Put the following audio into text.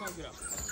3ク。